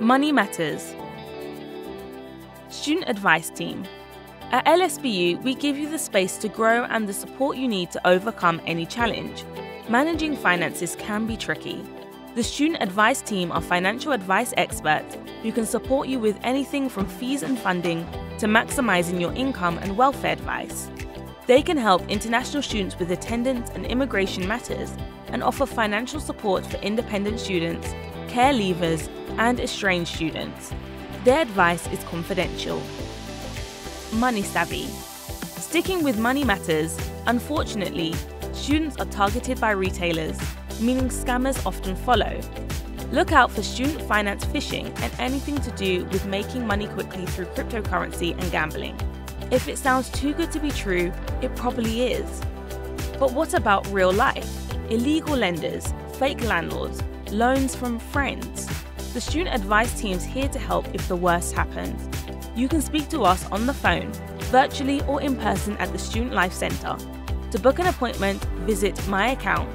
Money Matters. Student Advice Team. At LSBU, we give you the space to grow and the support you need to overcome any challenge. Managing finances can be tricky. The Student Advice Team are financial advice experts who can support you with anything from fees and funding to maximizing your income and welfare advice. They can help international students with attendance and immigration matters and offer financial support for independent students, care leavers, and estranged students. Their advice is confidential. Money savvy. Sticking with money matters, unfortunately, students are targeted by retailers, meaning scammers often follow. Look out for student finance phishing and anything to do with making money quickly through cryptocurrency and gambling. If it sounds too good to be true, it probably is. But what about real life? Illegal lenders, fake landlords, loans from friends. The student advice team's here to help if the worst happens. You can speak to us on the phone, virtually or in person at the Student Life Centre. To book an appointment, visit My Account